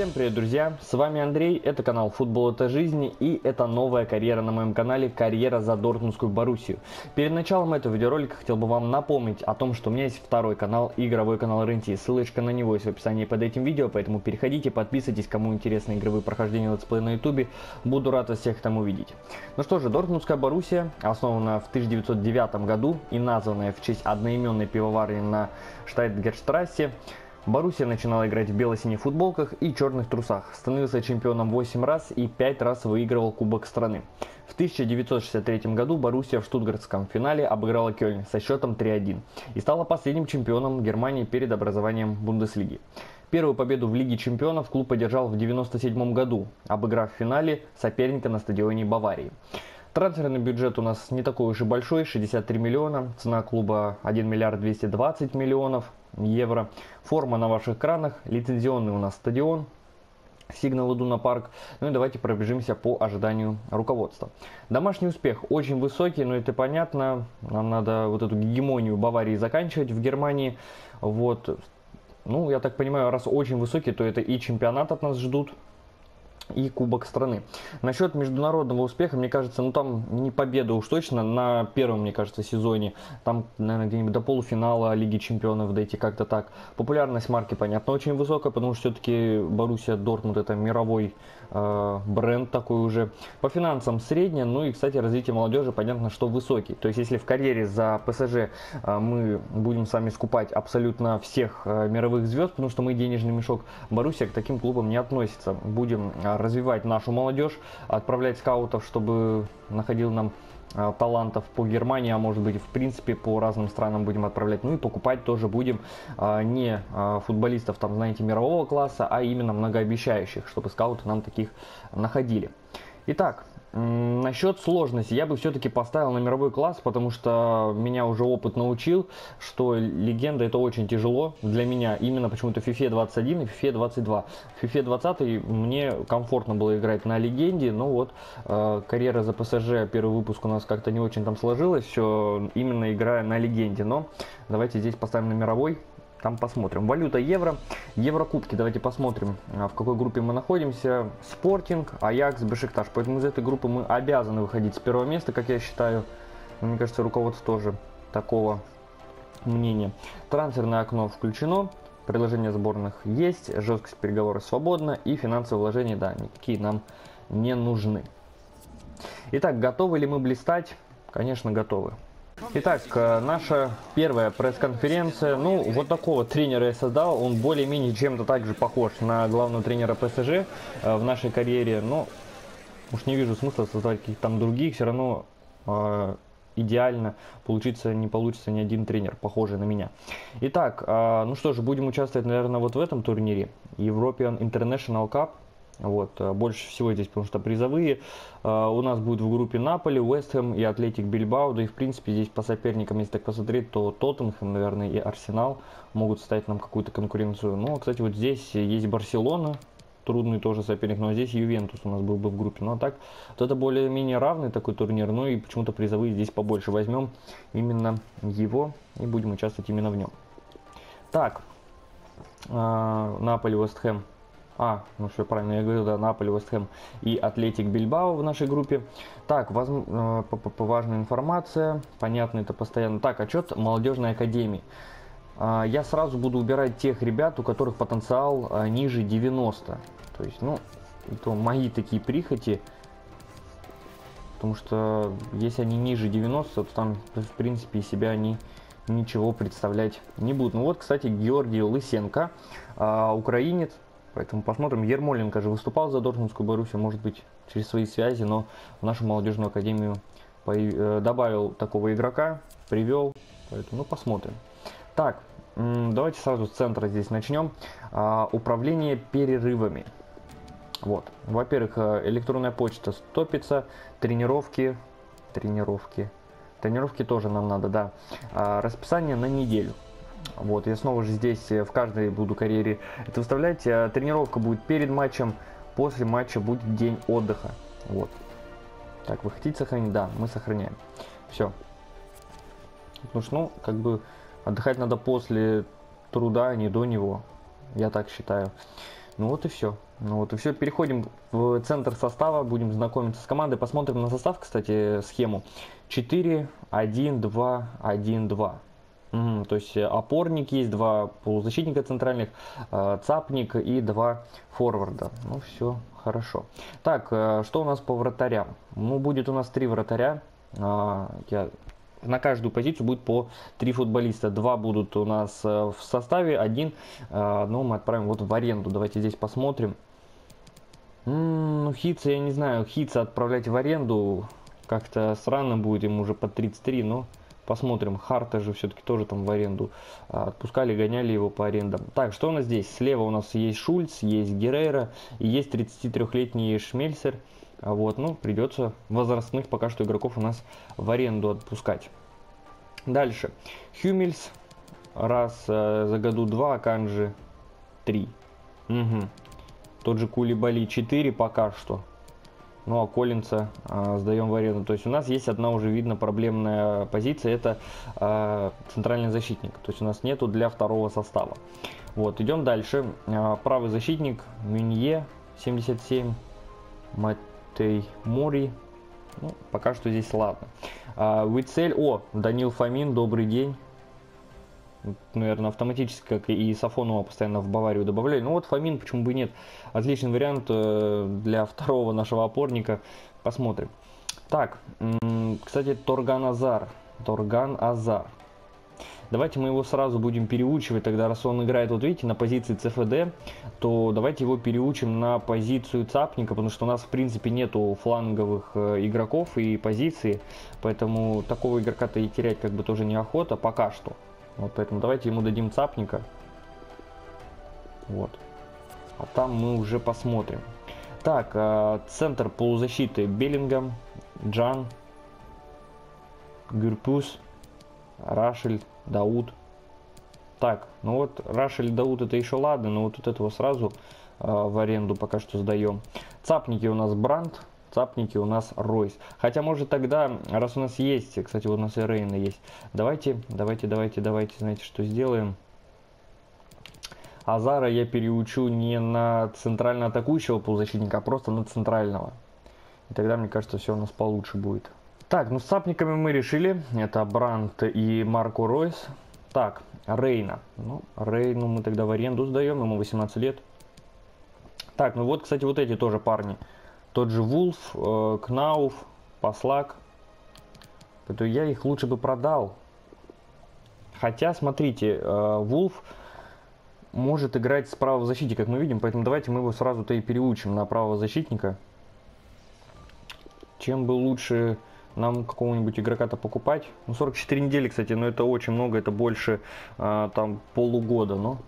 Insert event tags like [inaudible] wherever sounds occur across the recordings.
Всем привет, друзья! С вами Андрей, это канал Футбол это жизнь и это новая карьера на моем канале, карьера за Дортмундскую Боруссию. Перед началом этого видеоролика хотел бы вам напомнить о том, что у меня есть второй канал, игровой канал РНТ. Ссылочка на него есть в описании под этим видео, поэтому переходите, подписывайтесь, кому интересны игровые прохождения летсплея на ютубе. Буду рад вас всех там увидеть. Ну что же, Дортмундская Боруссия основана в 1909 году и названная в честь одноименной пивоварни на Штайтгерштрассе. Боруссия начинала играть в бело-синих футболках и черных трусах, становился чемпионом 8 раз и 5 раз выигрывал Кубок страны. В 1963 году Боруссия в штутгартском финале обыграла Кёльн со счетом 3-1 и стала последним чемпионом Германии перед образованием Бундеслиги. Первую победу в Лиге чемпионов клуб одержал в 1997 году, обыграв в финале соперника на стадионе Баварии. Трансферный бюджет у нас не такой уж и большой, 63 миллиона, цена клуба 1 миллиард 220 миллионов, евро. Форма на ваших экранах, лицензионный у нас стадион, Сигнал Идуна Парк. Ну и давайте пробежимся по ожиданию руководства. Домашний успех очень высокий, но это понятно. Нам надо вот эту гегемонию Баварии заканчивать в Германии. Вот. Ну, я так понимаю, раз очень высокий, то это и чемпионат от нас ждут, и Кубок страны. Насчет международного успеха, мне кажется, ну там не победа уж точно на первом, мне кажется, сезоне. Там, наверное, где-нибудь до полуфинала Лиги Чемпионов дойти как-то так. Популярность марки, понятно, очень высокая, потому что все-таки Боруссия Дортмунд это мировой э, бренд такой уже. По финансам средняя, ну и, кстати, развитие молодежи, понятно, что высокий. То есть, если в карьере за ПСЖ э, мы будем с вами скупать абсолютно всех э, мировых звезд, потому что мы денежный мешок, Боруссия к таким клубам не относится. Будем развивать нашу молодежь, отправлять скаутов, чтобы находил нам а, талантов по Германии, а может быть в принципе по разным странам будем отправлять. Ну и покупать тоже будем а, не а, футболистов там, знаете, мирового класса, а именно многообещающих, чтобы скауты нам таких находили. Итак, Насчет сложности я бы все-таки поставил на мировой класс, потому что меня уже опыт научил, что легенда это очень тяжело для меня. Именно почему-то FIFA 21 и FIFA 22. В FIFA 20 мне комфортно было играть на легенде, но вот э, карьера за ПСЖ, первый выпуск у нас как-то не очень там сложилось, все именно играя на легенде. Но давайте здесь поставим на мировой, там посмотрим. Валюта евро. Еврокубки. Давайте посмотрим, а, в какой группе мы находимся. Спортинг, Аякс, Бешикташ. Поэтому из этой группы мы обязаны выходить с первого места, как я считаю. Мне кажется, руководство тоже такого мнения. Трансферное окно включено. Предложение сборных есть. Жесткость переговоров свободна. И финансовые вложения, да, никакие нам не нужны. Итак, готовы ли мы блистать? Конечно, готовы. Итак, э, наша первая пресс-конференция. Ну, вот такого тренера я создал. Он более-менее чем-то также похож на главного тренера ПСЖ э, в нашей карьере. Но уж не вижу смысла создавать каких-то там других. Все равно э, идеально получится, не получится ни один тренер, похожий на меня. Итак, ну что же, будем участвовать, наверное, вот в этом турнире. European International Cup. Вот, э, больше всего здесь, потому что призовые. Э, у нас будет в группе Наполи, Уэстхэм и Атлетик Бильбао. Да и в принципе здесь по соперникам, если так посмотреть, то Тоттенхэм, наверное, и Арсенал могут стать нам какую-то конкуренцию. Ну, кстати, вот здесь есть Барселона, трудный тоже соперник, но здесь Ювентус у нас был бы в группе. Ну а так, вот это более-менее равный такой турнир, ну и почему-то призовые здесь побольше. Возьмем именно его и будем участвовать именно в нем. Так, э, Наполи, Вестхэм. А, ну все правильно, я говорил, да, Наполи, Вестхэм и Атлетик Бильбао в нашей группе. Так, воз... э, важная информация, понятно, это постоянно. Так, отчет молодежной академии. Э, я сразу буду убирать тех ребят, у которых потенциал э, ниже 90. То есть, ну, это мои такие прихоти. Потому что если они ниже 90, то там, в принципе, себя они ничего представлять не будут. Ну вот, кстати, Георгий Лысенко, э, украинец, Поэтому посмотрим. Ермоленко же выступал за Дортмундскую Боруссию, может быть, через свои связи, но в нашу молодежную академию э, добавил такого игрока, привел. Поэтому, ну, посмотрим. Так, давайте сразу с центра здесь начнем. А, управление перерывами. Вот. Во-первых, э, электронная почта стопится, тренировки, тренировки, тренировки тоже нам надо, да. А, расписание на неделю. Вот, я снова же здесь э, в каждой буду карьере это выставлять. Э, тренировка будет перед матчем, после матча будет день отдыха. Вот. Так, вы хотите сохранить? Да, мы сохраняем. Все. Потому что, ну, как бы отдыхать надо после труда, а не до него. Я так считаю. Ну вот и все. Ну вот и все. Переходим в центр состава, будем знакомиться с командой. Посмотрим на состав, кстати, схему. 4, 1, 2, 1, 2. Угу, то есть опорник есть, два полузащитника центральных, э, цапник и два форварда. Ну все, хорошо. Так, э, что у нас по вратарям? Ну, будет у нас три вратаря. Э, я на каждую позицию будет по три футболиста. Два будут у нас э, в составе, один, э, ну, мы отправим вот в аренду. Давайте здесь посмотрим. Ну, Хитца, я не знаю, Хитца отправлять в аренду как-то странно будет, ему уже по 33, но посмотрим. Харта же все-таки тоже там в аренду а, отпускали, гоняли его по арендам. Так, что у нас здесь? Слева у нас есть Шульц, есть Геррера и есть 33-летний Шмельцер. А вот, ну, придется возрастных пока что игроков у нас в аренду отпускать. Дальше. Хюмельс. Раз э, за году два, Канжи три. Угу. Тот же Кулибали 4 пока что. Ну а Коллинса э, сдаем в аренду. То есть у нас есть одна уже видно проблемная позиция. Это э, центральный защитник. То есть у нас нету для второго состава. Вот, идем дальше. Э, правый защитник Мюнье 77. Мат Тей Мори. Ну, пока что здесь ладно. А, Вицель. О, Данил Фомин, добрый день. Наверное, автоматически, как и Сафонова постоянно в Баварию добавляли. Ну вот Фомин, почему бы и нет. Отличный вариант э, для [laughs] второго нашего опорника. Посмотрим. Так, кстати, Торган Азар. Торган Азар. Давайте мы его сразу будем переучивать, тогда раз он играет, вот видите, на позиции ЦФД, то давайте его переучим на позицию цапника, потому что у нас в принципе нету фланговых э, игроков и позиции, поэтому такого игрока-то и терять как бы тоже неохота пока что. Вот поэтому давайте ему дадим цапника. Вот. А там мы уже посмотрим. Так, э, центр полузащиты Беллингам, Джан, Гюрпус, Рашель, Дауд. Так, ну вот Рашель Дауд это еще ладно, но вот тут этого сразу э, в аренду пока что сдаем. Цапники у нас Бранд, цапники у нас Ройс. Хотя может тогда, раз у нас есть, кстати, у нас и Рейна есть, давайте, давайте, давайте, давайте, знаете, что сделаем? Азара я переучу не на центрально атакующего полузащитника, а просто на центрального. И тогда, мне кажется, все у нас получше будет. Так, ну с сапниками мы решили. Это Брант и Марко Ройс. Так, Рейна. Ну, Рейну мы тогда в аренду сдаем, ему 18 лет. Так, ну вот, кстати, вот эти тоже парни. Тот же Вулф, э, Кнауф, Послак. Это я их лучше бы продал. Хотя, смотрите, э, Вулф может играть справа в защите, как мы видим, поэтому давайте мы его сразу-то и переучим на правого защитника. Чем бы лучше нам какого-нибудь игрока-то покупать. Ну, 44 недели, кстати, но это очень много, это больше а, там полугода, но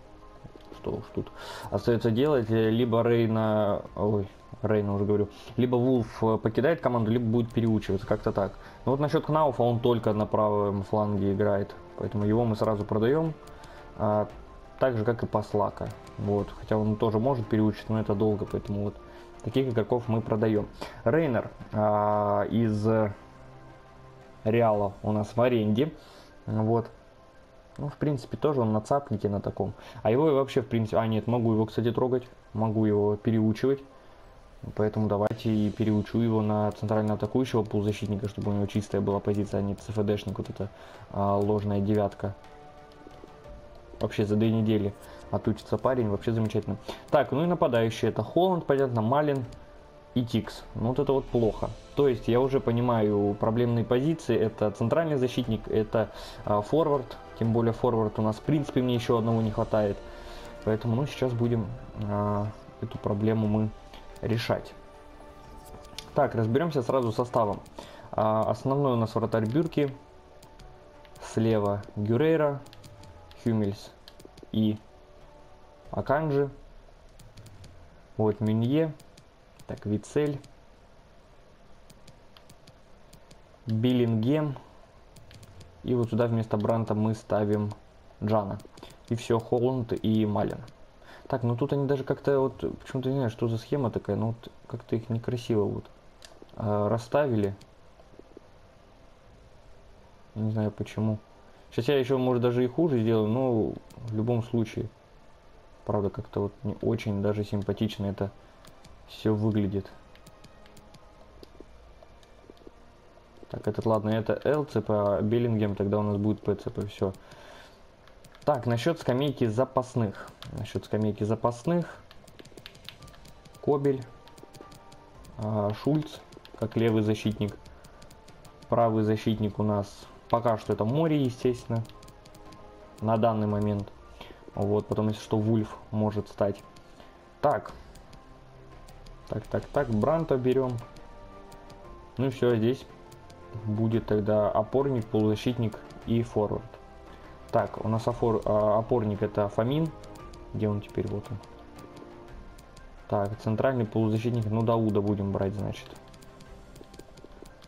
что уж тут остается делать. Либо Рейна, ой, Рейна уже говорю, либо Вулф покидает команду, либо будет переучиваться, как-то так. Но вот насчет Кнауфа он только на правом фланге играет, поэтому его мы сразу продаем. А, так же, как и Послака. Вот, хотя он тоже может переучиться, но это долго, поэтому вот таких игроков мы продаем. Рейнер а, из Реала у нас в аренде. Вот. Ну, в принципе, тоже он на цапнике на таком. А его и вообще, в принципе... А, нет, могу его, кстати, трогать. Могу его переучивать. Поэтому давайте и переучу его на центрально атакующего полузащитника, чтобы у него чистая была позиция, а не ЦФДшник, вот эта а, ложная девятка. Вообще за две недели отучится парень, вообще замечательно. Так, ну и нападающий это Холланд, понятно, Малин, и Тикс. Ну вот это вот плохо. То есть я уже понимаю проблемные позиции. Это центральный защитник, это а, форвард. Тем более форвард у нас в принципе мне еще одного не хватает. Поэтому ну сейчас будем а, эту проблему мы решать. Так, разберемся сразу составом. А, основной у нас вратарь Бюрки. Слева Гюрейра, Хюмельс и Аканджи. Вот Минье, так, Вицель. Биллингем. И вот сюда вместо Бранта мы ставим Джана. И все, Холланд и Малин. Так, ну тут они даже как-то вот, почему-то не знаю, что за схема такая, ну вот как-то их некрасиво вот э, расставили. Не знаю почему. Сейчас я еще, может, даже и хуже сделаю, но в любом случае. Правда, как-то вот не очень даже симпатично это все выглядит. Так, этот, ладно, это ЛЦП, а Беллингем тогда у нас будет ПЦП, все. Так, насчет скамейки запасных. Насчет скамейки запасных. Кобель. А, Шульц, как левый защитник. Правый защитник у нас пока что это море, естественно. На данный момент. Вот, потом, если что, Вульф может стать. Так. Так, так, так, Бранта берем. Ну все, здесь будет тогда опорник, полузащитник и форвард. Так, у нас опор, а, опорник это Фомин. Где он теперь? Вот он. Так, центральный полузащитник, ну Дауда будем брать, значит.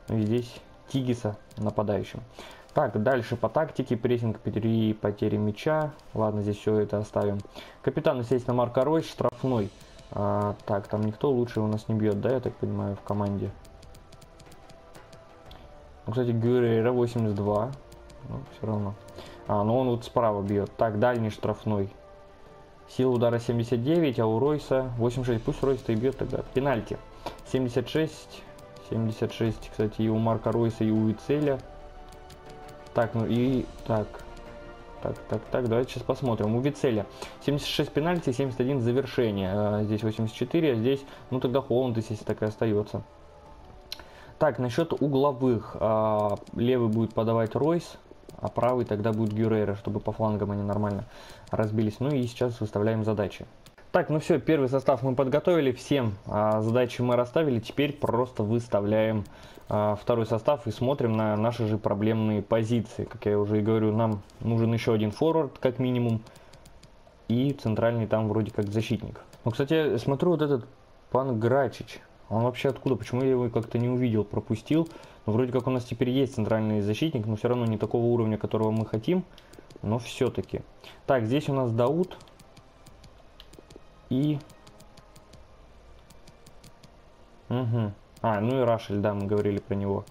Ну и здесь Тигиса нападающим. Так, дальше по тактике, прессинг при потере мяча. Ладно, здесь все это оставим. Капитан, естественно, Марко Ройс, штрафной. А, так, там никто лучше у нас не бьет, да, я так понимаю, в команде. Ну, кстати, Гюрейра 82. Ну, все равно. А, ну он вот справа бьет. Так, дальний штрафной. Сила удара 79, а у Ройса 86. Пусть Ройс-то и бьет тогда. Пенальти. 76. 76, кстати, и у Марка Ройса, и у Ицеля. Так, ну и... Так. Так, так, так, давайте сейчас посмотрим. У Вицеля 76 пенальти, 71 завершение. А, здесь 84, а здесь, ну тогда Холланд, если так и остается. Так, насчет угловых. А, левый будет подавать Ройс, а правый тогда будет Гюрейра, чтобы по флангам они нормально разбились. Ну и сейчас выставляем задачи. Так, ну все, первый состав мы подготовили, всем а, задачи мы расставили, теперь просто выставляем второй состав и смотрим на наши же проблемные позиции. Как я уже и говорю, нам нужен еще один форвард, как минимум, и центральный там вроде как защитник. Ну, кстати, смотрю вот этот пан Грачич, он вообще откуда? Почему я его как-то не увидел, пропустил? Ну, вроде как у нас теперь есть центральный защитник, но все равно не такого уровня, которого мы хотим. Но все-таки. Так, здесь у нас Дауд. И... Угу. А, ну и Рашель, да, мы говорили про него.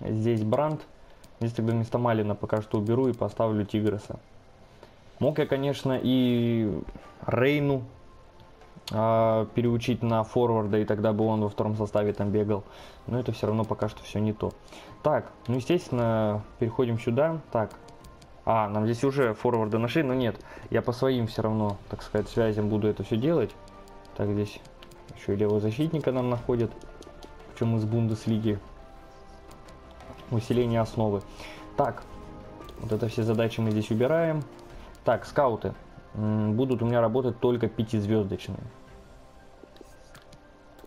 Здесь Бранд. Здесь тогда вместо Малина пока что уберу и поставлю Тиграса. Мог я, конечно, и Рейну э, переучить на форварда, и тогда бы он во втором составе там бегал. Но это все равно пока что все не то. Так, ну естественно, переходим сюда. Так, а, нам здесь уже форварда нашли, но нет. Я по своим все равно, так сказать, связям буду это все делать. Так, здесь еще и левого защитника нам находят. Причем из Бундеслиги. Усиление основы. Так, вот это все задачи мы здесь убираем. Так, скауты будут у меня работать только пятизвездочные.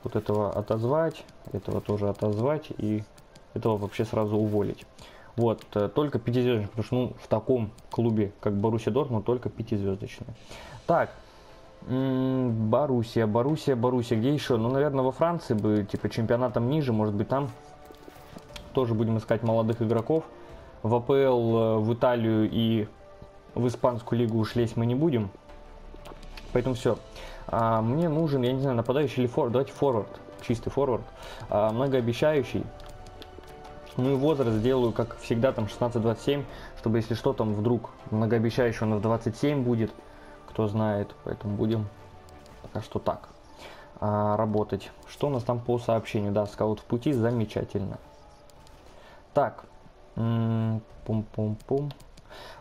Вот этого отозвать, этого тоже отозвать и этого вообще сразу уволить. Вот, э, только пятизвездочные, потому что ну, в таком клубе, как Боруссия Дортмунд, только пятизвездочные. Так, Боруссия, Боруссия, Боруссия, где еще? Ну, наверное, во Франции бы, типа, чемпионатом ниже, может быть, там тоже будем искать молодых игроков. В АПЛ, э, в Италию и в испанскую лигу уж лезть мы не будем. Поэтому все. А, мне нужен, я не знаю, нападающий или форвард. Давайте форвард. Чистый форвард. А, многообещающий. Ну и возраст сделаю, как всегда, там 16-27, чтобы если что, там вдруг многообещающий у нас 27 будет, кто знает. Поэтому будем пока что так а, работать. Что у нас там по сообщению? Да, скаут в пути, замечательно. Так, пум-пум-пум.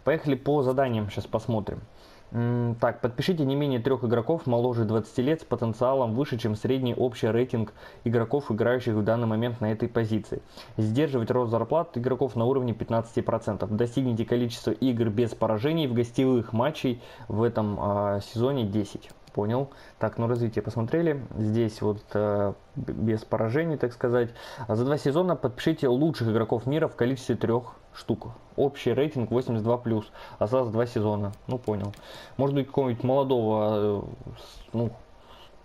Поехали по заданиям, сейчас посмотрим. Так, подпишите не менее трех игроков моложе 20 лет с потенциалом выше, чем средний общий рейтинг игроков, играющих в данный момент на этой позиции. Сдерживать рост зарплат игроков на уровне 15%. Достигните количество игр без поражений в гостевых матчей в этом э, сезоне 10 понял. Так, ну развитие посмотрели. Здесь вот э, без поражений, так сказать. За два сезона подпишите лучших игроков мира в количестве трех штук. Общий рейтинг 82+. Осталось два сезона. Ну, понял. Может быть, какого-нибудь молодого, э, ну,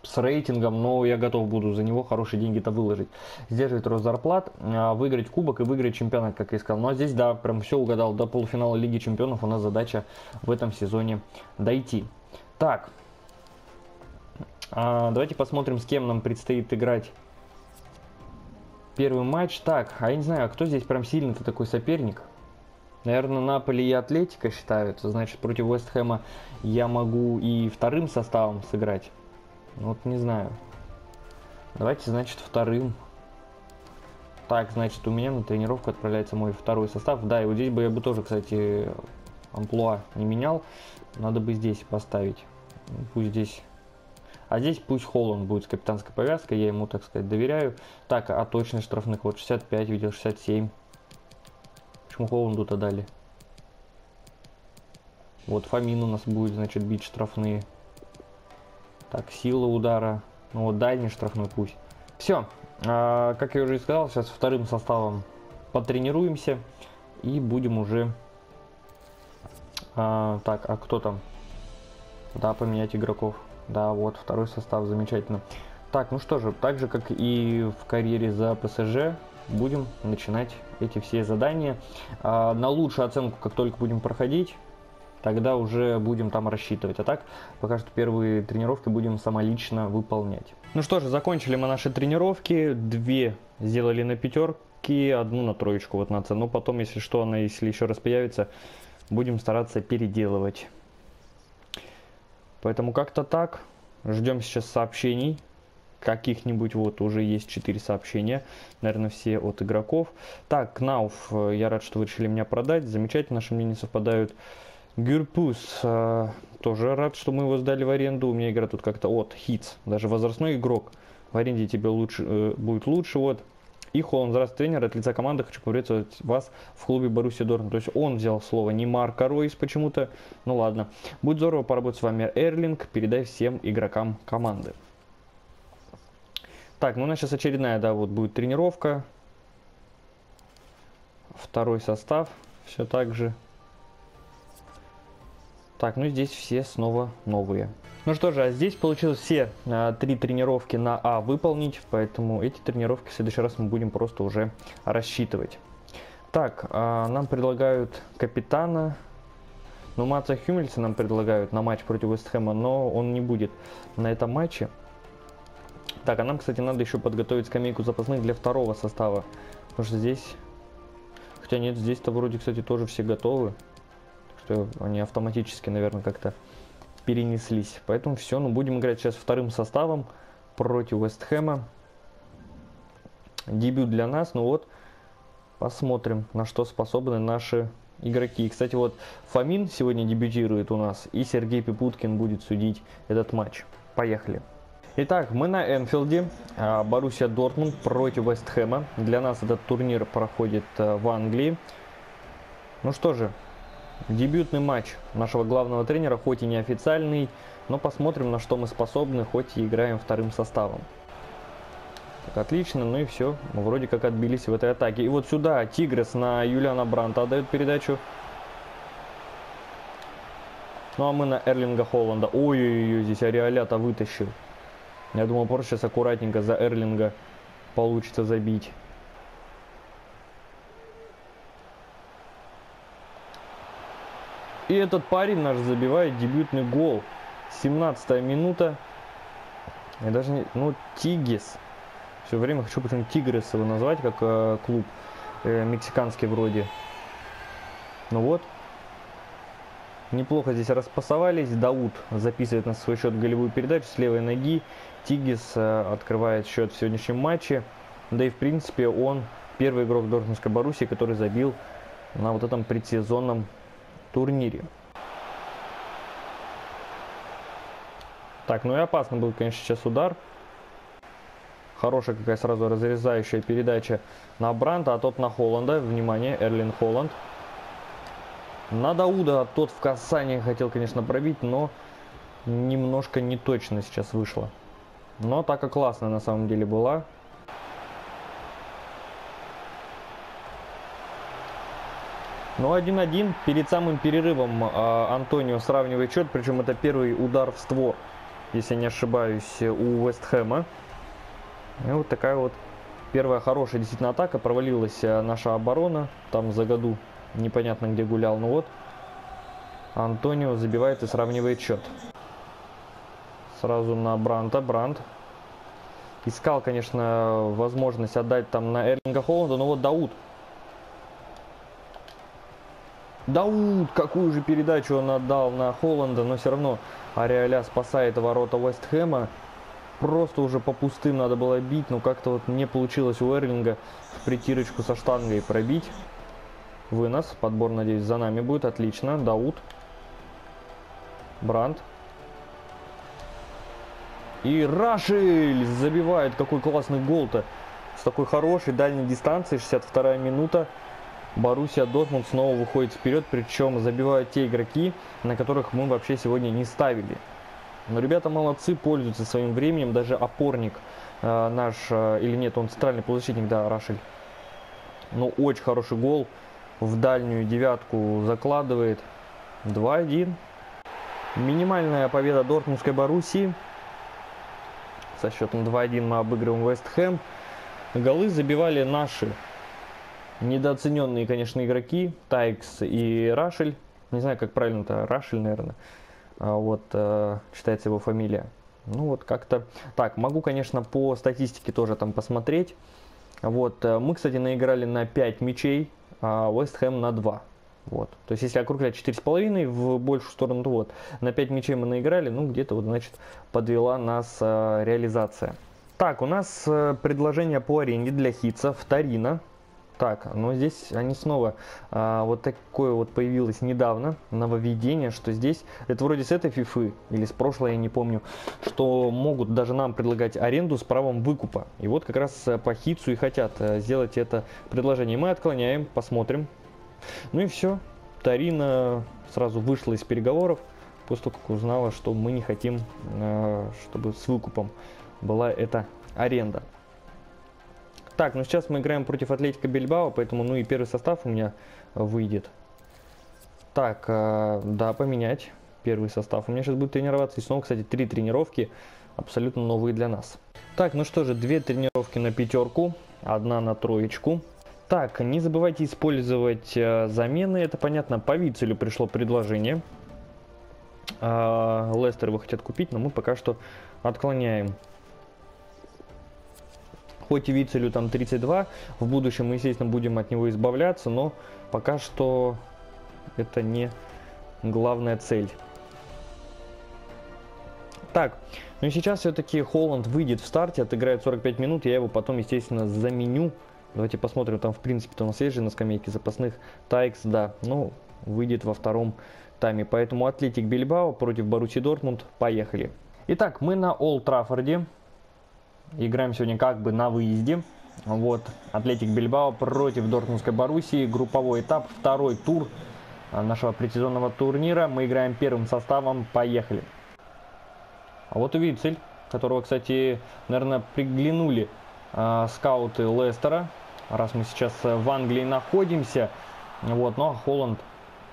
с рейтингом, но я готов буду за него хорошие деньги-то выложить. Сдерживать рост зарплат, э, выиграть кубок и выиграть чемпионат, как я сказал. Ну а здесь, да, прям все угадал. До полуфинала Лиги Чемпионов у нас задача в этом сезоне дойти. Так, а, давайте посмотрим, с кем нам предстоит играть первый матч. Так, а я не знаю, а кто здесь прям сильный-то такой соперник? Наверное, Наполи и Атлетика считаются. Значит, против Вестхэма я могу и вторым составом сыграть. Вот не знаю. Давайте, значит, вторым. Так, значит, у меня на тренировку отправляется мой второй состав. Да, и вот здесь бы я бы тоже, кстати, амплуа не менял. Надо бы здесь поставить. Пусть здесь... А здесь пусть Холланд будет с капитанской повязкой. Я ему, так сказать, доверяю. Так, а точность штрафных. Вот 65, видел 67. Почему Холланду-то дали? Вот Фомин у нас будет, значит, бить штрафные. Так, сила удара. Ну вот дальний штрафной пусть. Все. А, как я уже и сказал, сейчас вторым составом потренируемся. И будем уже... А, так, а кто там? Да, поменять игроков. Да, вот второй состав, замечательно. Так, ну что же, так же как и в карьере за ПСЖ, будем начинать эти все задания. А, на лучшую оценку, как только будем проходить, тогда уже будем там рассчитывать. А так, пока что первые тренировки будем самолично выполнять. Ну что же, закончили мы наши тренировки. Две сделали на пятерки, одну на троечку вот на цену. Потом, если что, она если еще раз появится, будем стараться переделывать. Поэтому как-то так. Ждем сейчас сообщений каких-нибудь, вот уже есть 4 сообщения, наверное, все от игроков. Так, Кнауф, э, я рад, что вы решили меня продать, замечательно, наши мнения совпадают. Гюрпус, э, тоже рад, что мы его сдали в аренду, у меня игра тут как-то от Хитс, даже возрастной игрок, в аренде тебе лучше, э, будет лучше, вот. И Холланд, здравствуйте, тренер, от лица команды хочу поприветствовать вас в клубе Боруссия Дортмунд. То есть он взял слово, не Марка Ройс почему-то. Ну ладно. Будет здорово поработать с вами, Эрлинг. Передай всем игрокам команды. Так, ну у нас сейчас очередная, да, вот будет тренировка. Второй состав, все так же. Так, ну здесь все снова новые. Ну что же, а здесь получилось все а, три тренировки на А выполнить, поэтому эти тренировки в следующий раз мы будем просто уже рассчитывать. Так, а, нам предлагают капитана. Ну, Маца Хюмельса нам предлагают на матч против Вестхэма, но он не будет на этом матче. Так, а нам, кстати, надо еще подготовить скамейку запасных для второго состава. Потому что здесь... Хотя нет, здесь-то вроде, кстати, тоже все готовы. Что они автоматически, наверное, как-то перенеслись. Поэтому все, ну будем играть сейчас вторым составом против Вестхэма. Дебют для нас, ну вот, посмотрим, на что способны наши игроки. Кстати, вот Фомин сегодня дебютирует у нас, и Сергей Пипуткин будет судить этот матч. Поехали. Итак, мы на Энфилде. А, Боруссия Дортмунд против Вестхэма. Для нас этот турнир проходит а, в Англии. Ну что же, дебютный матч нашего главного тренера, хоть и неофициальный, но посмотрим, на что мы способны, хоть и играем вторым составом. Так, отлично, ну и все. Мы вроде как отбились в этой атаке. И вот сюда Тигрес на Юлиана Бранта отдает передачу. Ну а мы на Эрлинга Холланда. Ой-ой-ой, здесь Ариолята вытащил. Я думал, просто сейчас аккуратненько за Эрлинга получится забить. И этот парень наш забивает дебютный гол. 17 минута. Я даже не... Ну, Тигис. Все время хочу почему Тигрес его назвать, как э, клуб. Э, мексиканский вроде. Ну вот. Неплохо здесь распасовались. Дауд записывает на свой счет голевую передачу с левой ноги. Тигис э, открывает счет в сегодняшнем матче. Да и в принципе он первый игрок Дортмундской Боруссии, который забил на вот этом предсезонном турнире. Так, ну и опасно был, конечно, сейчас удар. Хорошая какая сразу разрезающая передача на Бранта, а тот на Холланда. Внимание, Эрлин Холланд. На Дауда тот в касании хотел, конечно, пробить, но немножко не точно сейчас вышло. Но атака классная на самом деле была. Ну, 1-1. Перед самым перерывом э, Антонио сравнивает счет. Причем это первый удар в створ, если не ошибаюсь, у Вестхэма. И вот такая вот первая хорошая действительно атака. Провалилась э, наша оборона. Там за году непонятно где гулял. Ну вот, Антонио забивает и сравнивает счет. Сразу на Бранта. Брант. Искал, конечно, возможность отдать там на Эрлинга Холланда, но вот Дауд. Дауд, какую же передачу он отдал на Холланда, но все равно Ариаля спасает ворота Вестхэма. Просто уже по пустым надо было бить, но как-то вот не получилось у Эрлинга в притирочку со штангой пробить. Вынос, подбор, надеюсь, за нами будет, отлично. Дауд. Бранд. И Рашель забивает, какой классный гол-то. С такой хорошей дальней дистанции, 62 минута. Боруссия Дортмунд снова выходит вперед, причем забивают те игроки, на которых мы вообще сегодня не ставили. Но ребята молодцы, пользуются своим временем, даже опорник э, наш, э, или нет, он центральный полузащитник, да, Рашель. Ну, очень хороший гол, в дальнюю девятку закладывает 2-1. Минимальная победа Дортмундской Боруссии. Со счетом 2-1 мы обыгрываем Вест Хэм. Голы забивали наши недооцененные, конечно, игроки, Тайкс и Рашель. Не знаю, как правильно это, Рашель, наверное. А вот э, читается его фамилия. Ну вот как-то так. Могу, конечно, по статистике тоже там посмотреть. Вот э, мы, кстати, наиграли на 5 мячей, а Вест Хэм на 2. Вот. То есть, если округлять 4,5 в большую сторону, то вот. На 5 мячей мы наиграли, ну, где-то вот, значит, подвела нас э, реализация. Так, у нас предложение по аренде для Хитца в Торино. Так, но здесь они снова, а, вот такое вот появилось недавно, нововведение, что здесь, это вроде с этой фифы, или с прошлой, я не помню, что могут даже нам предлагать аренду с правом выкупа. И вот как раз э, по Хитсу и хотят э, сделать это предложение. Мы отклоняем, посмотрим. Ну и все. Тарина сразу вышла из переговоров, после того, как узнала, что мы не хотим, э, чтобы с выкупом была эта аренда. Так, ну сейчас мы играем против Атлетика Бильбао, поэтому ну и первый состав у меня выйдет. Так, э, да, поменять первый состав. У меня сейчас будет тренироваться и снова, кстати, три тренировки, абсолютно новые для нас. Так, ну что же, две тренировки на пятерку, одна на троечку. Так, не забывайте использовать э, замены, это понятно, по Вицелю пришло предложение. Э, Лестер его хотят купить, но мы пока что отклоняем Хоть и Вицелю там 32, в будущем мы, естественно, будем от него избавляться, но пока что это не главная цель. Так, ну и сейчас все-таки Холланд выйдет в старте, отыграет 45 минут, я его потом, естественно, заменю. Давайте посмотрим, там в принципе-то у нас есть же на скамейке запасных Тайкс, да, ну, выйдет во втором тайме. Поэтому Атлетик Бильбао против Баруси Дортмунд, поехали. Итак, мы на Олд Траффорде. Играем сегодня как бы на выезде. Вот, Атлетик Бильбао против Дортмундской Боруссии. Групповой этап, второй тур нашего предсезонного турнира. Мы играем первым составом. Поехали. А вот и Вицель, которого, кстати, наверное, приглянули э, скауты Лестера. Раз мы сейчас в Англии находимся. Вот, но Холланд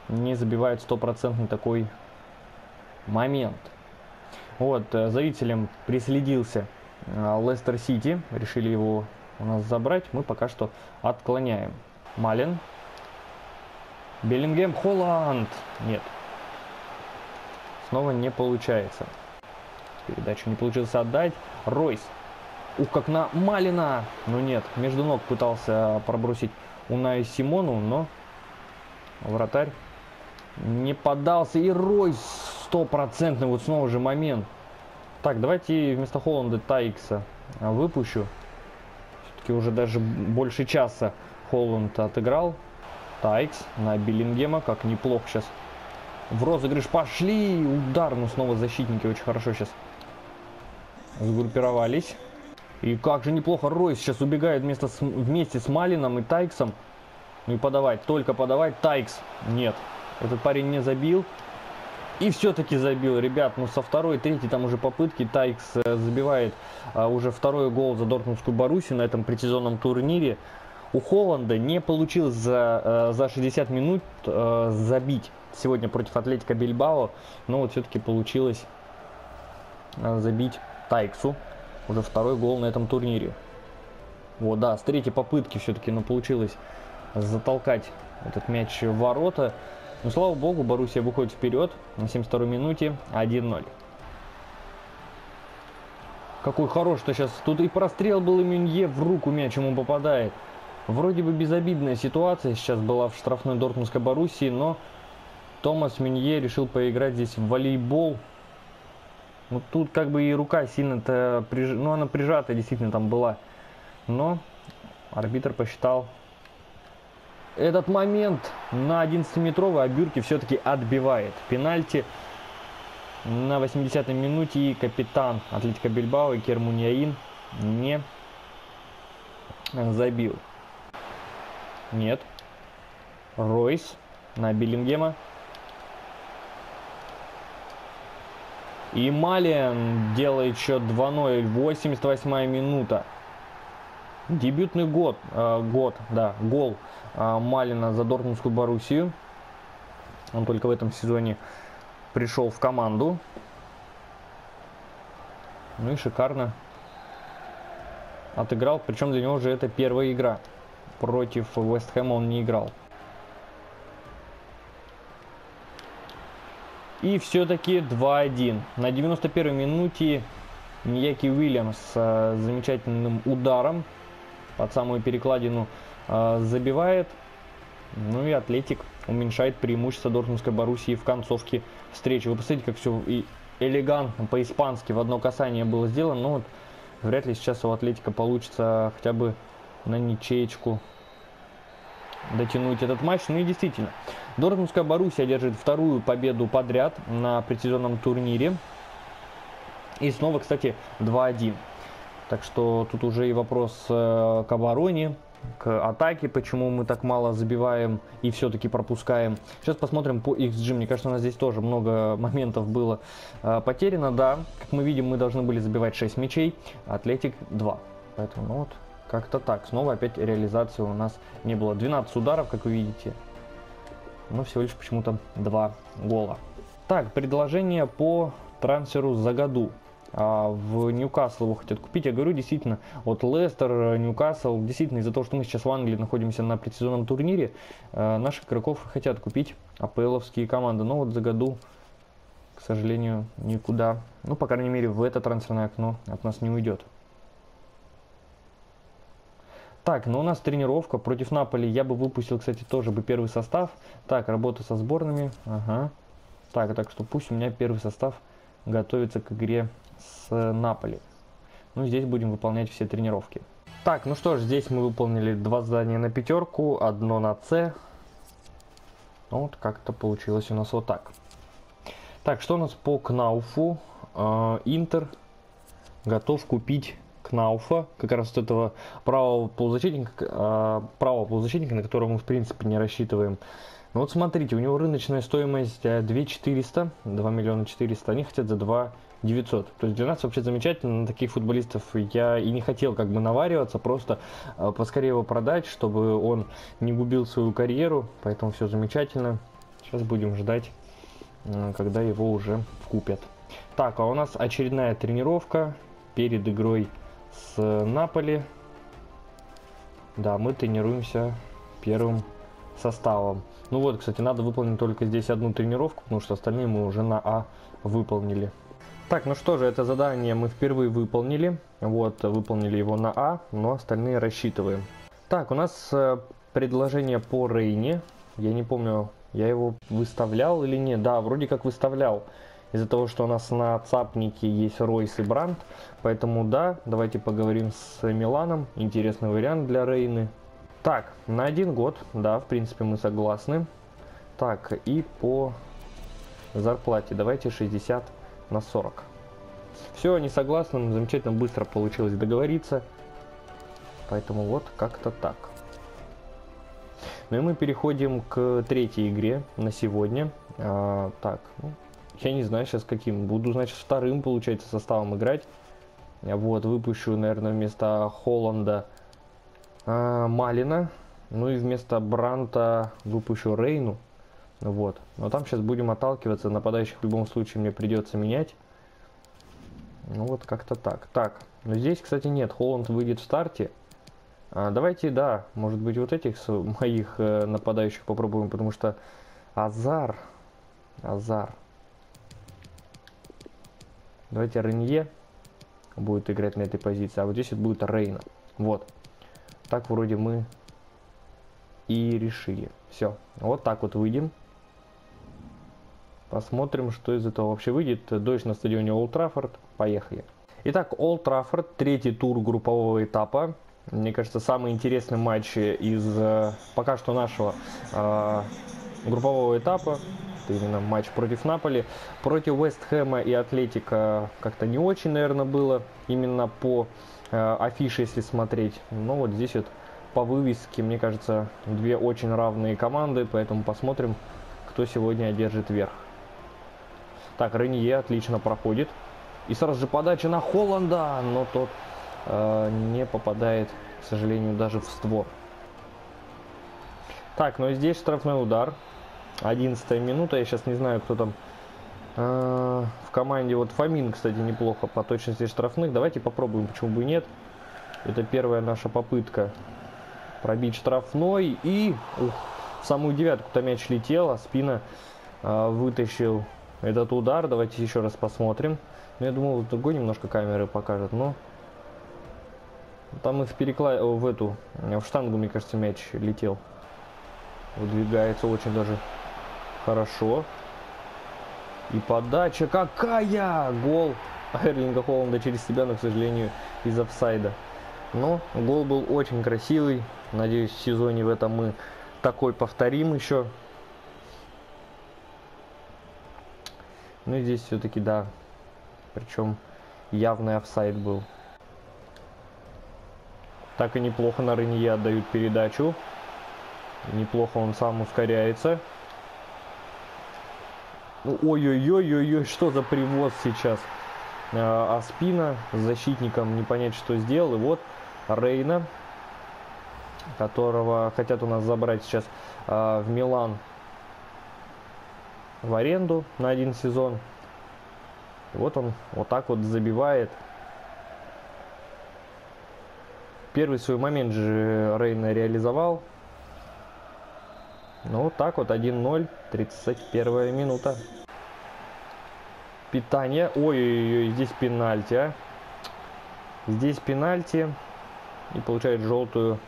не забивает стопроцентный такой момент. Вот, э, за Вицелем приследился а, Лестер Сити. Решили его у нас забрать. Мы пока что отклоняем. Малин. Беллингем. Холланд. Нет. Снова не получается. Передачу не получилось отдать. Ройс. Ух, как на Малина. Ну нет, между ног пытался пробросить Унай Симону, но вратарь не поддался. И Ройс стопроцентный. Вот снова же момент. Так, давайте вместо Холланда Тайкса выпущу. Все-таки уже даже больше часа Холланд отыграл. Тайкс на Биллингема, как неплохо сейчас. В розыгрыш пошли. Удар, но снова защитники очень хорошо сейчас сгруппировались. И как же неплохо Ройс сейчас убегает вместо с, вместе с Малином и Тайксом. Ну и подавать, только подавать. Тайкс, нет. Этот парень не забил. И все-таки забил, ребят, ну со второй, третьей там уже попытки Тайкс э, забивает а, уже второй гол за Дортмундскую Боруссию на этом предсезонном турнире. У Холланда не получилось за, э, за 60 минут э, забить сегодня против Атлетика Бильбао, но вот все-таки получилось забить Тайксу. Уже второй гол на этом турнире. Вот, да, с третьей попытки все-таки, но получилось затолкать этот мяч в ворота. Но, слава богу, Боруссия выходит вперед на 72-й минуте 1-0. Какой хороший-то сейчас. Тут и прострел был, и Мюнье в руку мяч ему попадает. Вроде бы безобидная ситуация сейчас была в штрафной Дортмундской Боруссии, но Томас Минье решил поиграть здесь в волейбол. Ну тут как бы и рука сильно-то, приж... ну она прижата действительно там была. Но арбитр посчитал этот момент на 11-метровой, а Бюрки все-таки отбивает пенальти. На 80-й минуте и капитан Атлетика Бильбао Икер Муньяин не забил. Нет. Ройс на Биллингема. И Малиан делает счет 2-0. 88 минута. Дебютный год, э, год, да, гол э, Малина за Дортмундскую Боруссию. Он только в этом сезоне пришел в команду. Ну и шикарно отыграл. Причем для него уже это первая игра. Против Вест Хэма он не играл. И все-таки 2-1. На 91 минуте Ньяки Уильямс с э, замечательным ударом под самую перекладину э, забивает. Ну и Атлетик уменьшает преимущество Дортмундской Боруссии в концовке встречи. Вы посмотрите, как все и элегантно по-испански в одно касание было сделано. Но вот вряд ли сейчас у Атлетика получится хотя бы на ничеечку дотянуть этот матч. Ну и действительно, Дортмундская Боруссия держит вторую победу подряд на предсезонном турнире. И снова, кстати, 2-1. Так что тут уже и вопрос э, к обороне, к атаке, почему мы так мало забиваем и все-таки пропускаем. Сейчас посмотрим по XG. Мне кажется, у нас здесь тоже много [laughs] моментов было э, потеряно. Да, как мы видим, мы должны были забивать 6 мячей, Атлетик 2. Поэтому, ну вот, как-то так. Снова опять реализации у нас не было. 12 ударов, как вы видите, но всего лишь почему-то 2 гола. Так, предложение по трансферу за году. А, в Ньюкасл его хотят купить. Я говорю, действительно, вот Лестер, Ньюкасл, действительно, из-за того, что мы сейчас в Англии находимся на предсезонном турнире, э, наших игроков хотят купить АПЛовские команды. Но вот за году, к сожалению, никуда, ну, по крайней мере, в это трансферное окно от нас не уйдет. Так, ну у нас тренировка против Наполи. Я бы выпустил, кстати, тоже бы первый состав. Так, работа со сборными. Ага. Так, так что пусть у меня первый состав готовится к игре с Наполи. Ну, здесь будем выполнять все тренировки. Так, ну что ж, здесь мы выполнили два задания на пятерку, одно на С. Ну, вот как-то получилось у нас вот так. Так, что у нас по Кнауфу? Э, Интер готов купить Кнауфа, как раз вот этого правого полузащитника, э, правого полузащитника, на которого мы в принципе не рассчитываем. Ну вот смотрите, у него рыночная стоимость 2 400, 2 миллиона 400, они хотят за 2 900. То есть для нас вообще замечательно, на таких футболистов я и не хотел как бы навариваться, просто э, поскорее его продать, чтобы он не губил свою карьеру, поэтому все замечательно. Сейчас будем ждать, э, когда его уже купят. Так, а у нас очередная тренировка перед игрой с Наполи. Да, мы тренируемся первым составом. Ну вот, кстати, надо выполнить только здесь одну тренировку, потому что остальные мы уже на А выполнили. Так, ну что же, это задание мы впервые выполнили. Вот, выполнили его на А, но остальные рассчитываем. Так, у нас э, предложение по Рейне. Я не помню, я его выставлял или нет. Да, вроде как выставлял. Из-за того, что у нас на цапнике есть Ройс и Бранд. Поэтому да, давайте поговорим с Миланом. Интересный вариант для Рейны. Так, на один год, да, в принципе мы согласны. Так, и по зарплате давайте 60 на 40. Все, они согласны, замечательно быстро получилось договориться. Поэтому вот как-то так. Ну и мы переходим к третьей игре на сегодня. А, так, ну, я не знаю сейчас каким. Буду, значит, вторым, получается, составом играть. Вот, выпущу, наверное, вместо Холланда а, Малина. Ну и вместо Бранта выпущу Рейну. Вот. Но там сейчас будем отталкиваться. Нападающих в любом случае мне придется менять. Ну вот как-то так. Так, но здесь, кстати, нет. Холланд выйдет в старте. А, давайте, да, может быть, вот этих моих э, нападающих попробуем, потому что Азар. Азар. Давайте Ренье будет играть на этой позиции, а вот здесь это будет Рейна. Вот. Так вроде мы и решили. Все, вот так вот выйдем. Посмотрим, что из этого вообще выйдет. Дождь на стадионе Олд Траффорд. Поехали. Итак, Олд Траффорд, третий тур группового этапа. Мне кажется, самый интересный матч из э, пока что нашего э, группового этапа. Это именно матч против Наполи. Против Вест Хэма и Атлетика как-то не очень, наверное, было. Именно по э, афише, если смотреть. Но вот здесь вот по вывеске, мне кажется, две очень равные команды. Поэтому посмотрим, кто сегодня одержит верх. Так, Ренье отлично проходит. И сразу же подача на Холланда, но тот э, не попадает, к сожалению, даже в створ. Так, ну и здесь штрафной удар. 11 минута, я сейчас не знаю, кто там в команде. Вот Фомин, кстати, неплохо по точности штрафных. Давайте попробуем, почему бы и нет. Это первая наша попытка пробить штрафной. И ух, в самую девятку-то мяч летел, а спина э, вытащил этот удар. Давайте еще раз посмотрим. Ну, я думал, другой немножко камеры покажет, но... Там и в перекла... в эту... В штангу, мне кажется, мяч летел. Выдвигается очень даже хорошо. И подача какая! Гол Эрлинга Холланда через себя, но, к сожалению, из офсайда. Но гол был очень красивый. Надеюсь, в сезоне в этом мы такой повторим еще. Ну и здесь все-таки, да, причем явный офсайд был. Так и неплохо на Ренье отдают передачу. Неплохо он сам ускоряется. Ну, ой-ой-ой-ой-ой, что за привоз сейчас. А, а спина с защитником не понять, что сделал. И вот Рейна, которого хотят у нас забрать сейчас а, в Милан в аренду на один сезон. И вот он вот так вот забивает. Первый свой момент же Рейна реализовал. Ну, вот так вот 1-0, 31 минута. Питание. Ой-ой-ой, здесь пенальти, а. Здесь пенальти. И получает желтую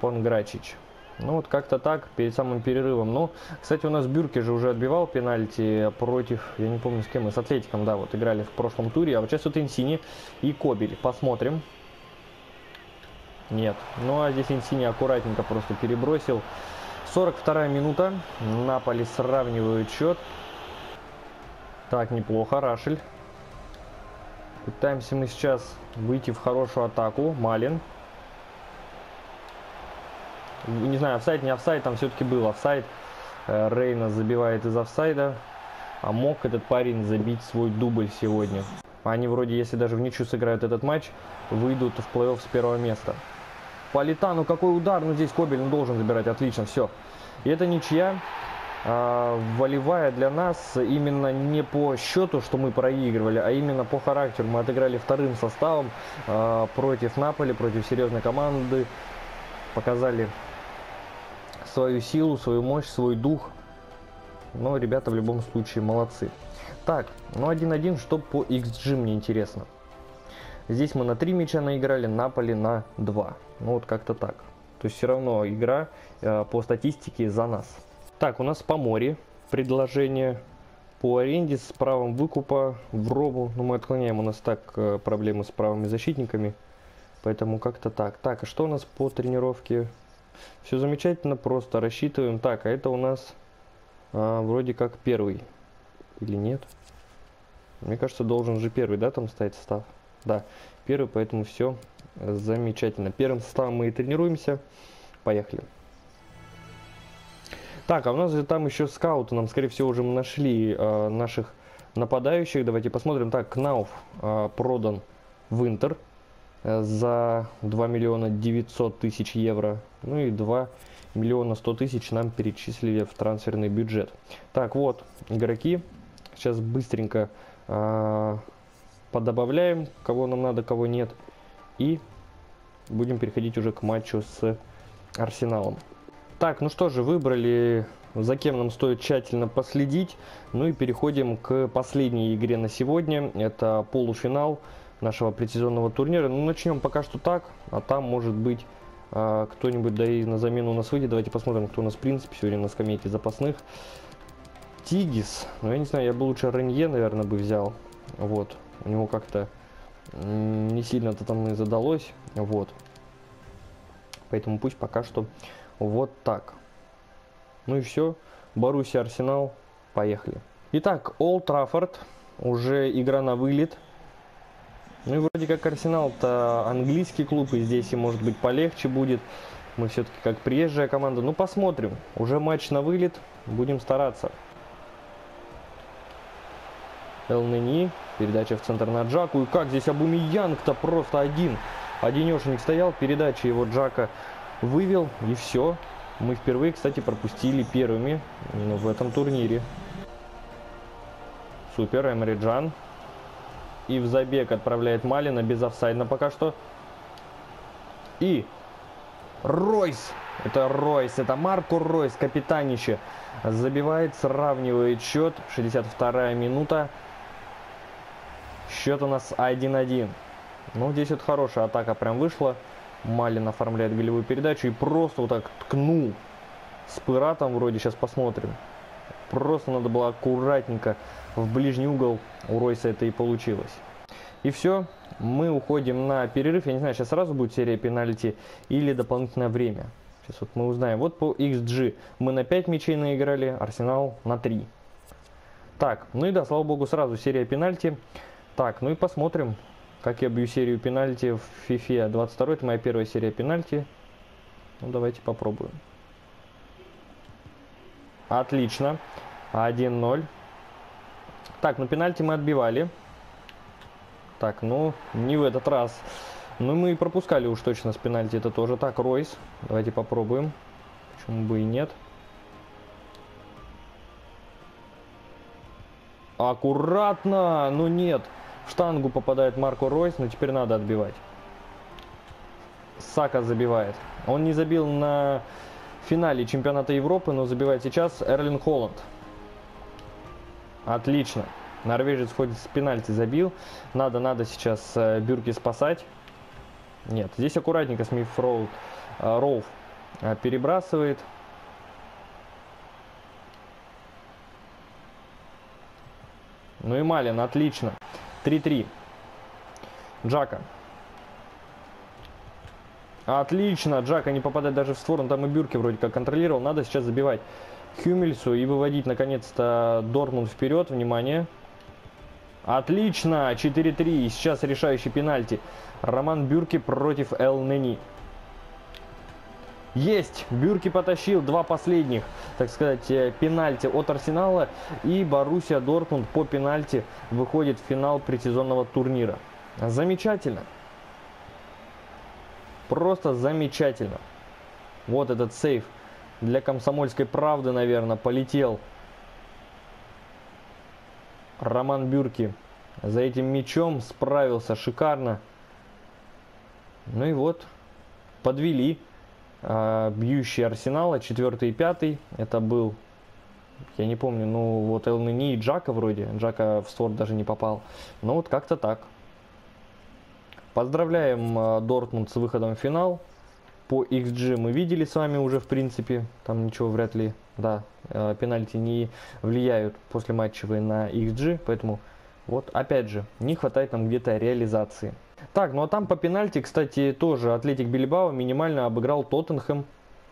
Понграчич. Ну вот как-то так, перед самым перерывом. Ну, кстати, у нас Бюрки же уже отбивал пенальти против, я не помню с кем, мы с Атлетиком, да, вот играли в прошлом туре. А вот сейчас вот Инсини и Кобель. Посмотрим. Нет. Ну а здесь Инсини аккуратненько просто перебросил. 42 минута. Наполи сравнивают счет. Так, неплохо. Рашель. Пытаемся мы сейчас выйти в хорошую атаку. Малин не знаю, офсайд, не офсайд, там все-таки был офсайд. Э, Рейна забивает из офсайда. А мог этот парень забить свой дубль сегодня. Они вроде, если даже в ничью сыграют этот матч, выйдут в плей-офф с первого места. Политану какой удар, ну здесь Кобель ну, должен забирать, отлично, все. И это ничья, э, волевая для нас именно не по счету, что мы проигрывали, а именно по характеру. Мы отыграли вторым составом э, против Наполи, против серьезной команды, показали свою силу, свою мощь, свой дух. Но ребята в любом случае молодцы. Так, ну 1-1, что по XG мне интересно. Здесь мы на 3 мяча наиграли, Наполи на 2. Ну вот как-то так. То есть все равно игра э, по статистике за нас. Так, у нас по море предложение по аренде с правом выкупа в робу. Ну мы отклоняем, у нас так э, проблемы с правыми защитниками. Поэтому как-то так. Так, а что у нас по тренировке? Все замечательно, просто рассчитываем. Так, а это у нас а, вроде как первый. Или нет? Мне кажется, должен же первый, да, там стоять состав? Да, первый, поэтому все замечательно. Первым составом мы и тренируемся. Поехали. Так, а у нас там еще скауты. Нам, скорее всего, уже нашли э, наших нападающих. Давайте посмотрим. Так, Кнауф э, продан в Интер. Э, за 2 миллиона 900 тысяч евро. Ну и 2 миллиона 100 тысяч нам перечислили в трансферный бюджет. Так, вот, игроки. Сейчас быстренько э, подобавляем, кого нам надо, кого нет. И будем переходить уже к матчу с Арсеналом. Так, ну что же, выбрали, за кем нам стоит тщательно последить. Ну и переходим к последней игре на сегодня. Это полуфинал нашего предсезонного турнира. Ну, начнем пока что так, а там, может быть, а, кто-нибудь да и на замену у нас выйдет. Давайте посмотрим, кто у нас в принципе сегодня на скамейке запасных. Тигис. Ну, я не знаю, я бы лучше Ренье, наверное, бы взял. Вот. У него как-то не сильно-то там и задалось. Вот. Поэтому пусть пока что вот так. Ну и все. Боруссия Арсенал. Поехали. Итак, Олд Траффорд. Уже игра на вылет. Ну и вроде как Арсенал-то английский клуб, и здесь и может быть полегче будет. Мы все-таки как приезжая команда. Ну посмотрим. Уже матч на вылет. Будем стараться. Элнени. Передача в центр на Джаку. И как здесь Абумиянг-то просто один. Одинешенек стоял. Передача его Джака вывел. И все. Мы впервые, кстати, пропустили первыми в этом турнире. Супер, Эмри Джан. И в забег отправляет Малина без офсайда пока что. И Ройс. Это Ройс, это Марко Ройс, капитанище. Забивает, сравнивает счет. 62 минута. Счет у нас 1-1. Ну, здесь вот хорошая атака прям вышла. Малин оформляет голевую передачу и просто вот так ткнул с пыратом вроде. Сейчас посмотрим. Просто надо было аккуратненько в ближний угол. У Ройса это и получилось. И все. Мы уходим на перерыв. Я не знаю, сейчас сразу будет серия пенальти или дополнительное время. Сейчас вот мы узнаем. Вот по XG мы на 5 мячей наиграли, Арсенал на 3. Так, ну и да, слава богу, сразу серия пенальти. Так, ну и посмотрим, как я бью серию пенальти в FIFA 22. Это моя первая серия пенальти. Ну, давайте попробуем. Отлично. 1-0. Так, ну пенальти мы отбивали. Так, ну, не в этот раз. Ну, мы и пропускали уж точно с пенальти. Это тоже так, Ройс. Давайте попробуем. Почему бы и нет. Аккуратно! Ну нет штангу попадает Марко Ройс, но теперь надо отбивать. Сака забивает. Он не забил на финале чемпионата Европы, но забивает сейчас Эрлин Холланд. Отлично. Норвежец ходит с пенальти забил. Надо, надо сейчас э, Бюрки спасать. Нет, здесь аккуратненько Смит Роуд, э, Роуф э, перебрасывает. Ну и Малин, отлично. 3-3. Джака. Отлично, Джака не попадает даже в створ, он там и Бюрки вроде как контролировал. Надо сейчас забивать Хюмельсу и выводить наконец-то Дортмунд вперед. Внимание. Отлично, 4-3. И сейчас решающий пенальти. Роман Бюрки против Эл Нени. Есть! Бюрки потащил два последних, так сказать, э, пенальти от Арсенала. И Боруссия Дортмунд по пенальти выходит в финал предсезонного турнира. Замечательно. Просто замечательно. Вот этот сейф для комсомольской правды, наверное, полетел. Роман Бюрки за этим мячом справился шикарно. Ну и вот, подвели э, бьющий Арсенала, четвертый и пятый. Это был, я не помню, ну вот Элнени и Джака вроде. Джака в створ даже не попал. Ну вот как-то так. Поздравляем э, Дортмунд с выходом в финал. По XG мы видели с вами уже, в принципе, там ничего вряд ли, да, э, пенальти не влияют после матчевые на XG, поэтому вот, опять же, не хватает нам где-то реализации. Так, ну а там по пенальти, кстати, тоже Атлетик Бильбао минимально обыграл Тоттенхэм.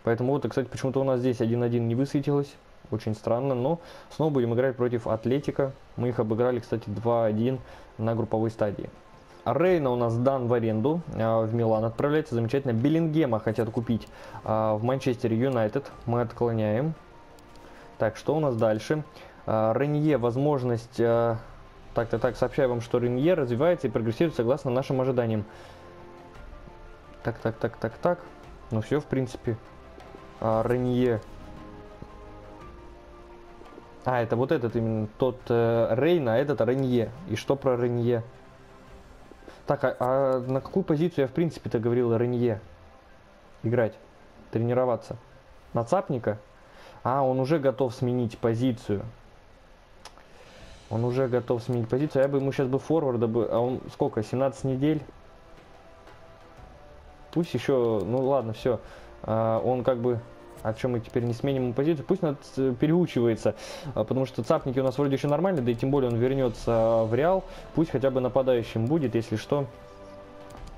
Поэтому вот, кстати, почему-то у нас здесь 1-1 не высветилось. Очень странно, но снова будем играть против Атлетика. Мы их обыграли, кстати, 2-1 на групповой стадии. Рейна у нас дан в аренду, а, в Милан отправляется, замечательно. Беллингема хотят купить а, в Манчестер Юнайтед, мы отклоняем. Так, что у нас дальше? А, Ренье, возможность так, так, так, сообщаю вам, что Ренье развивается и прогрессирует согласно нашим ожиданиям. Так, так, так, так, так. Ну все, в принципе. А, Ренье. А, это вот этот именно, тот э, Рейн, а этот Ренье. И что про Ренье? Так, а, а на какую позицию я в принципе-то говорил Ренье? Играть, тренироваться. На цапника? А, он уже готов сменить позицию. Он уже готов сменить позицию. Я бы ему сейчас бы форварда бы... А он сколько? 17 недель? Пусть еще, ну ладно, все. А, он как бы а чем мы теперь не сменим ему позицию, пусть он переучивается, а, потому что цапники у нас вроде еще нормальные, да и тем более он вернется в Реал, пусть хотя бы нападающим будет, если что,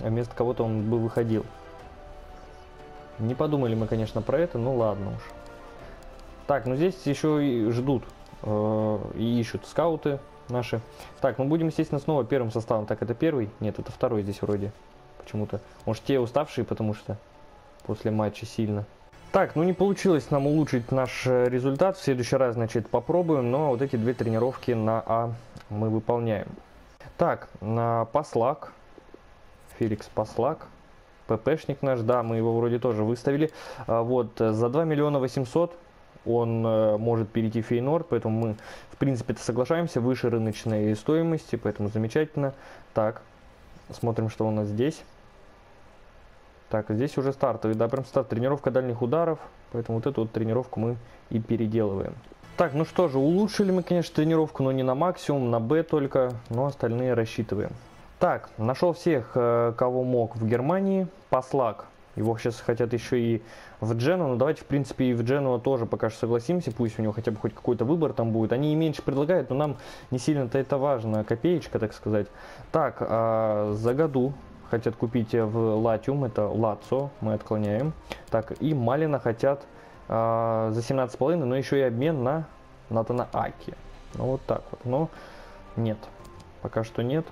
вместо кого-то он бы выходил. Не подумали мы, конечно, про это, ну ладно уж. Так, ну здесь еще и ждут и ищут скауты наши. Так, ну будем, естественно, снова первым составом. Так, это первый? Нет, это второй здесь вроде. Почему-то. Может, те уставшие, потому что после матча сильно. Так, ну не получилось нам улучшить наш э, результат. В следующий раз, значит, попробуем. Но вот эти две тренировки на А мы выполняем. Так, на Послак. Феликс Послак. ППшник наш, да, мы его вроде тоже выставили. А, вот, за 2 миллиона 800 он э, может перейти в Фейнорд, поэтому мы, в принципе-то соглашаемся, выше рыночной стоимости, поэтому замечательно. Так, смотрим, что у нас здесь. Так, здесь уже стартовый, да, прям старт, тренировка дальних ударов, поэтому вот эту вот тренировку мы и переделываем. Так, ну что же, улучшили мы, конечно, тренировку, но не на максимум, на Б только, но остальные рассчитываем. Так, нашел всех, э, кого мог в Германии. Послак. Его сейчас хотят еще и в Джену, но давайте, в принципе, и в Джену тоже пока что согласимся, пусть у него хотя бы хоть какой-то выбор там будет. Они и меньше предлагают, но нам не сильно-то это важно, копеечка, так сказать. Так, а, за году хотят купить в Латиум, это Лацо, мы отклоняем. Так, и Малина хотят а, за 17,5, но еще и обмен на Натана Аки. Ну вот так вот, но нет, пока что нет.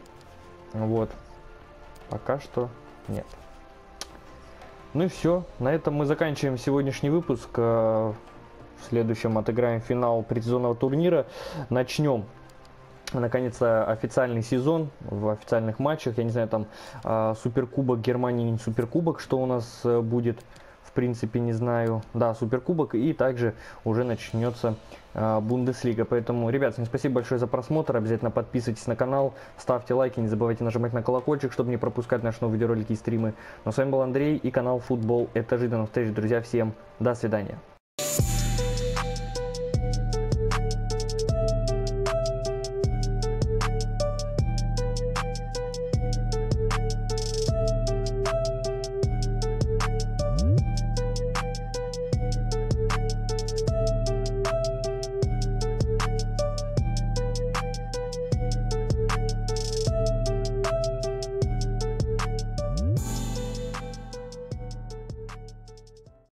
Вот. Пока что нет. Ну и все. На этом мы заканчиваем сегодняшний выпуск. Э, в следующем отыграем финал предсезонного турнира. Начнем наконец-то официальный сезон в официальных матчах. Я не знаю, там э, Суперкубок Германии, не Суперкубок, что у нас э, будет принципе, не знаю. Да, Суперкубок, и также уже начнется э, Бундеслига. Поэтому, ребят, всем спасибо большое за просмотр. Обязательно подписывайтесь на канал, ставьте лайки, не забывайте нажимать на колокольчик, чтобы не пропускать наши новые видеоролики и стримы. Но ну, с вами был Андрей и канал Футбол. Это Жиданов Стэйдж, друзья. Всем до свидания.